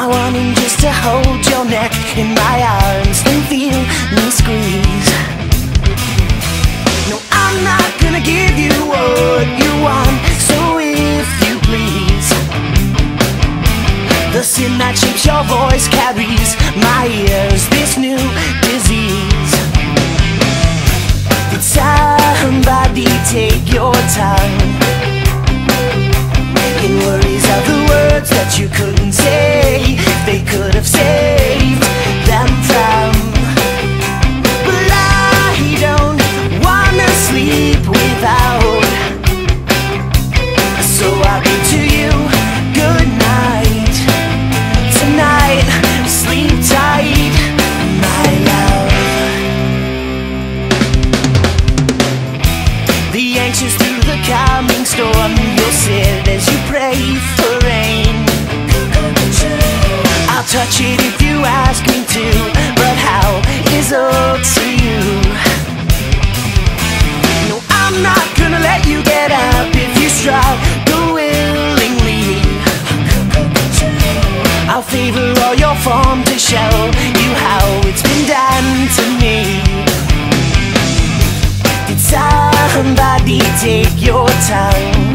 I wanted just to hold your neck in my arms and feel me squeeze. No, I'm not gonna give you what you want, so if you please. The sin that shapes your voice carries my ears, this new disease. Coming storm, you'll sit as you pray for rain. I'll touch it if you ask me to, but how is up to you. No, I'm not gonna let you get up if you struggle willingly. I'll favor all your form to show you how somebody take your tongue?